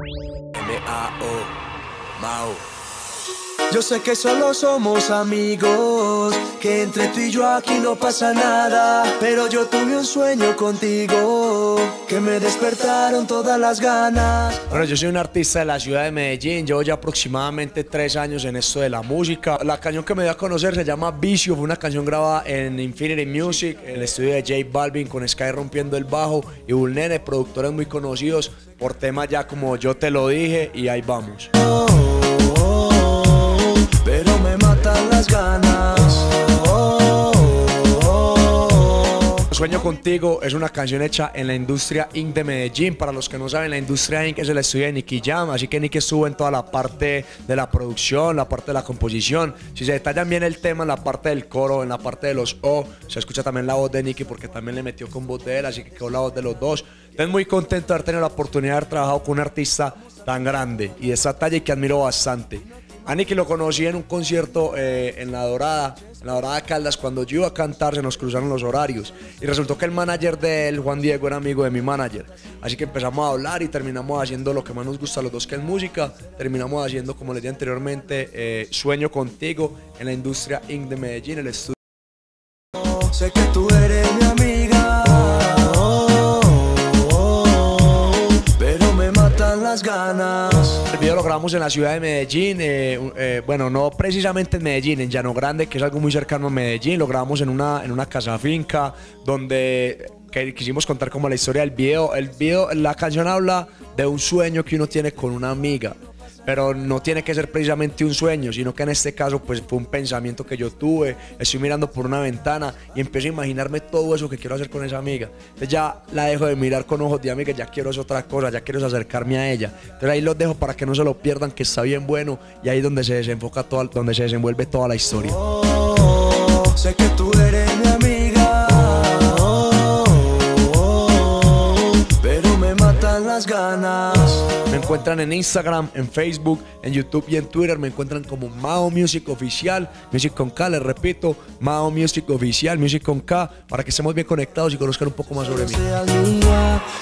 M A O Mao. Yo sé que solo somos amigos, que entre tú y yo aquí no pasa nada, pero yo tuve un sueño contigo, que me despertaron todas las ganas. Bueno, yo soy un artista de la ciudad de Medellín, llevo ya aproximadamente tres años en esto de la música. La canción que me dio a conocer se llama Vicio, fue una canción grabada en Infinity Music, en el estudio de J Balvin con Sky rompiendo el bajo y Nene, productores muy conocidos por temas ya como Yo te lo dije y ahí vamos. Las ganas. Sueño Contigo es una canción hecha en la industria Inc. de Medellín. Para los que no saben, la industria Inc. es el estudio de Nicky Jam, así que Nicky estuvo en toda la parte de la producción, la parte de la composición. Si se detallan bien el tema en la parte del coro, en la parte de los O, se escucha también la voz de Nicky porque también le metió con voz de él, así que quedó la voz de los dos. Estoy muy contento de haber tenido la oportunidad de haber trabajado con un artista tan grande y de esa talla que admiro bastante. A Nicky lo conocí en un concierto eh, en La Dorada, en La Dorada Caldas. Cuando yo iba a cantar se nos cruzaron los horarios. Y resultó que el manager de él, Juan Diego, era amigo de mi manager. Así que empezamos a hablar y terminamos haciendo lo que más nos gusta a los dos, que es música. Terminamos haciendo, como les dije anteriormente, eh, Sueño Contigo en la industria Inc. de Medellín, el estudio. Sé que tú eres mi amiga. Ganas. El video lo grabamos en la ciudad de Medellín, eh, eh, bueno, no precisamente en Medellín, en Llano Grande, que es algo muy cercano a Medellín. Lo grabamos en una, en una casa finca donde quisimos contar como la historia del video. El video, la canción habla de un sueño que uno tiene con una amiga pero no tiene que ser precisamente un sueño, sino que en este caso pues fue un pensamiento que yo tuve, estoy mirando por una ventana y empiezo a imaginarme todo eso que quiero hacer con esa amiga. Entonces ya la dejo de mirar con ojos de amiga, ya quiero hacer otra cosa, ya quiero acercarme a ella. Entonces ahí los dejo para que no se lo pierdan, que está bien bueno y ahí es donde se desenfoca todo, donde se desenvuelve toda la historia. Oh, sé que tú eres mi amiga. pero me matan las ganas. Encuentran en Instagram, en Facebook, en YouTube y en Twitter. Me encuentran como Mao Music Oficial, Music con K, les repito, Mao Music Oficial, Music con K, para que estemos bien conectados y conozcan un poco más sobre mí.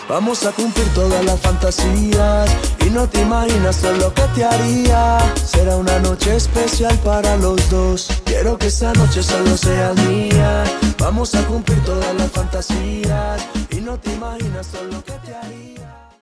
Vamos a cumplir todas las fantasías y no te imaginas lo que te haría. Será una noche especial para los dos. Quiero que esta noche solo sea mía. Vamos a cumplir todas las fantasías y no te imaginas lo que te haría.